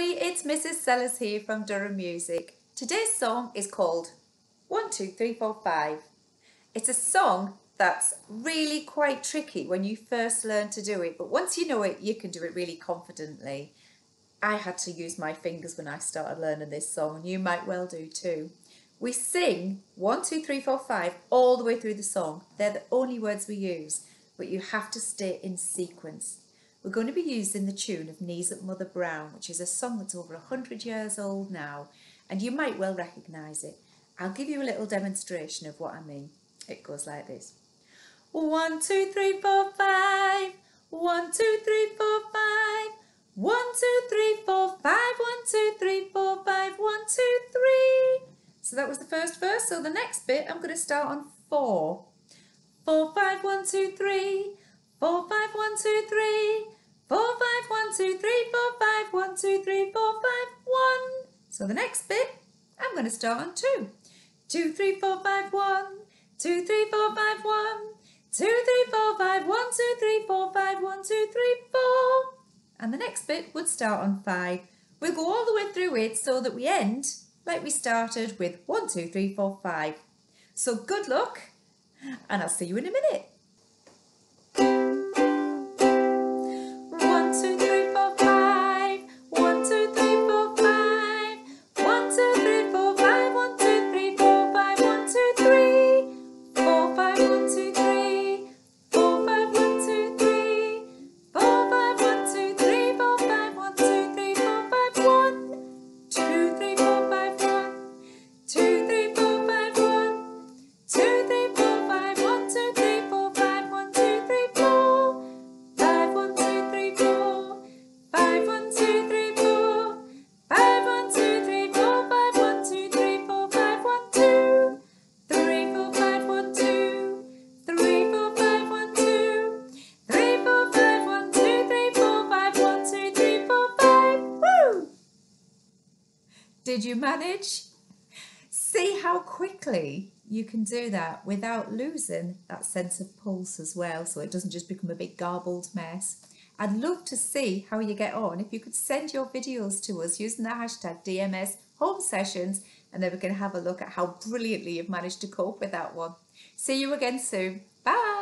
everybody, it's Mrs. Sellers here from Durham Music. Today's song is called 1, 2, 3, 4, 5. It's a song that's really quite tricky when you first learn to do it, but once you know it, you can do it really confidently. I had to use my fingers when I started learning this song, and you might well do too. We sing 1, 2, 3, 4, 5 all the way through the song. They're the only words we use, but you have to stay in sequence. We're going to be using the tune of Knees Up Mother Brown, which is a song that's over 100 years old now, and you might well recognise it. I'll give you a little demonstration of what I mean. It goes like this. One, two, three, four, five. One, two, three, four, five. One, two, three, four, five. One, two, three, four, five. One, two, three. So that was the first verse. So the next bit, I'm going to start on four. Four, five, one, two, three. Four, five, one, two, three. Four, five, one, two, three, four, five, one, two, three, four, five, one. So the next bit, I'm going to start on two. Two, three, four, five, one. Two, three, four, five, one. Two, three, four, five, one, two, three, four, five, one, two, three, four. And the next bit would start on five. We'll go all the way through it so that we end like we started with one, two, three, four, five. So good luck and I'll see you in a minute. Did you manage? See how quickly you can do that without losing that sense of pulse as well, so it doesn't just become a big garbled mess. I'd love to see how you get on. If you could send your videos to us using the hashtag DMS home sessions, and then we can have a look at how brilliantly you've managed to cope with that one. See you again soon. Bye.